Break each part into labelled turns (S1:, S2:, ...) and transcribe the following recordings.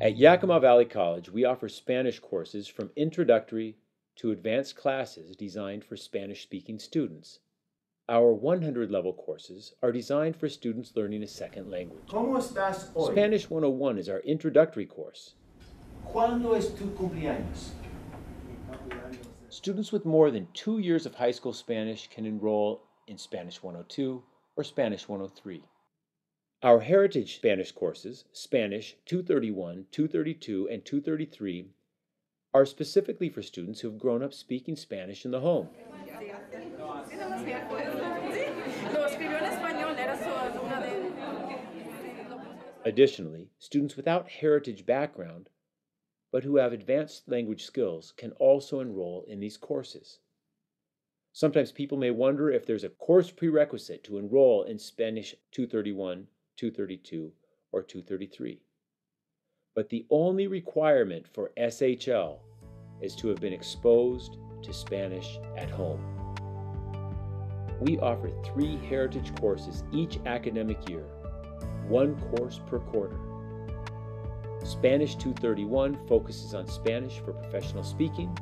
S1: At Yakima Valley College, we offer Spanish courses from introductory to advanced classes designed for Spanish speaking students. Our 100 level courses are designed for students learning a second language.
S2: ¿Cómo estás hoy?
S1: Spanish 101 is our introductory course.
S2: ¿Cuándo es tu cumpleaños?
S1: Students with more than two years of high school Spanish can enroll in Spanish 102 or Spanish 103. Our heritage Spanish courses, Spanish 231, 232, and 233, are specifically for students who have grown up speaking Spanish in the home. Additionally, students without heritage background but who have advanced language skills can also enroll in these courses. Sometimes people may wonder if there's a course prerequisite to enroll in Spanish 231, 232, or 233. But the only requirement for SHL is to have been exposed to Spanish at home. We offer three heritage courses each academic year, one course per quarter. Spanish 231 focuses on Spanish for professional speaking.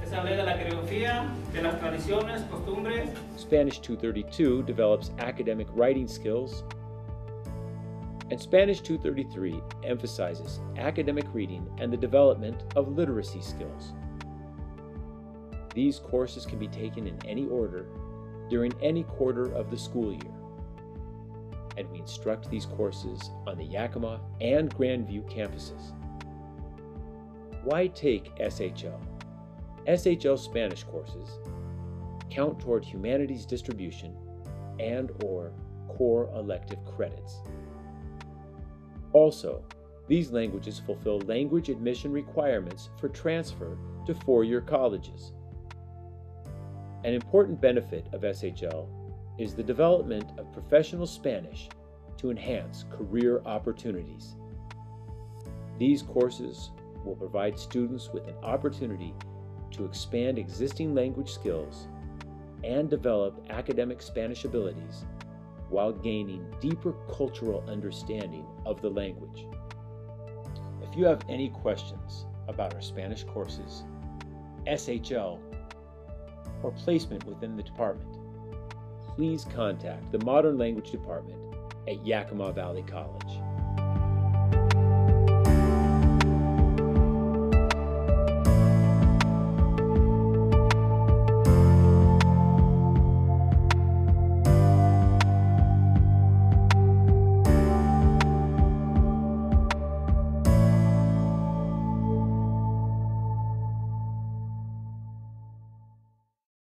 S3: Les hablé de la coreografía, de las tradiciones, costumbres,
S1: Spanish 232 develops academic writing skills. And Spanish 233 emphasizes academic reading and the development of literacy skills. These courses can be taken in any order during any quarter of the school year. And we instruct these courses on the Yakima and Grandview campuses. Why take SHL? SHL Spanish courses count toward humanities distribution and or core elective credits. Also, these languages fulfill language admission requirements for transfer to four-year colleges. An important benefit of SHL is the development of professional Spanish to enhance career opportunities. These courses will provide students with an opportunity to expand existing language skills and develop academic Spanish abilities while gaining deeper cultural understanding of the language. If you have any questions about our Spanish courses, SHL, or placement within the department, please contact the Modern Language Department at Yakima Valley College.